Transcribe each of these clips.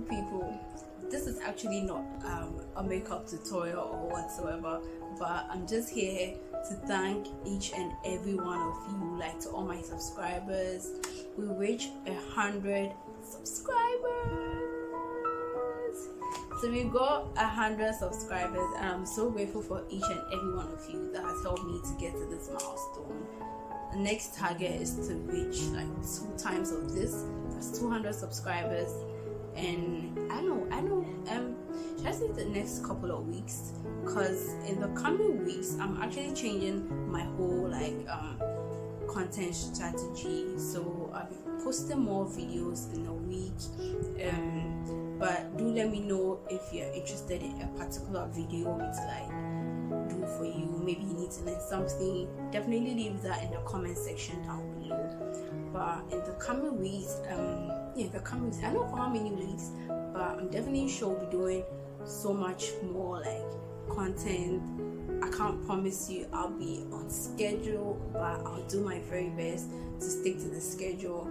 people. This is actually not um, a makeup tutorial or whatsoever but i'm just here to thank each and every one of you like to all my subscribers. We reached a hundred subscribers. So we got a hundred subscribers and i'm so grateful for each and every one of you that has helped me to get to this milestone. The next target is to reach like two times of this. That's 200 subscribers and i know i know um should i say the next couple of weeks? Because in the coming weeks i'm actually changing my whole like um content strategy. So i'll be posting more videos in a week. Um but do let me know if you're interested in a particular video with like do for you. Maybe to learn something definitely leave that in the comment section down below. But in the coming weeks um yeah the coming weeks i don't know how many weeks but i'm definitely sure we'll be doing so much more like content. I can't promise you i'll be on schedule but i'll do my very best to stick to the schedule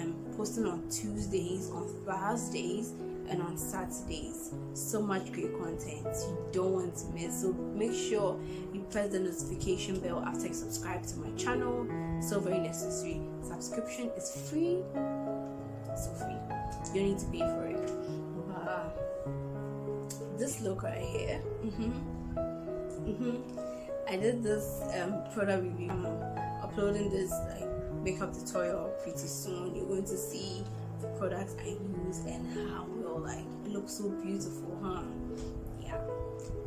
and posting on tuesdays on thursdays and on Saturdays. So much great content you don't want to miss. So make sure you press the notification bell after you subscribe to my channel. So very necessary. Subscription is free. So free. You don't need to pay for it. Wow. This look right here. Mm-hmm. Mm-hmm. I did this um, product review. I'm uploading this like makeup tutorial pretty soon. You're going to see the products I use and how well like it looks so beautiful, huh? Yeah.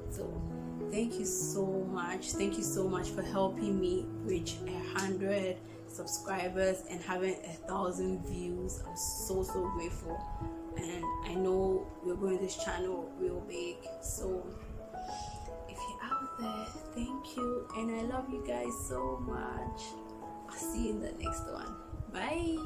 So thank you so much. Thank you so much for helping me reach a hundred subscribers and having a thousand views. I'm so so grateful. And I know we're growing this channel real big. So And I love you guys so much. I'll see you in the next one. Bye.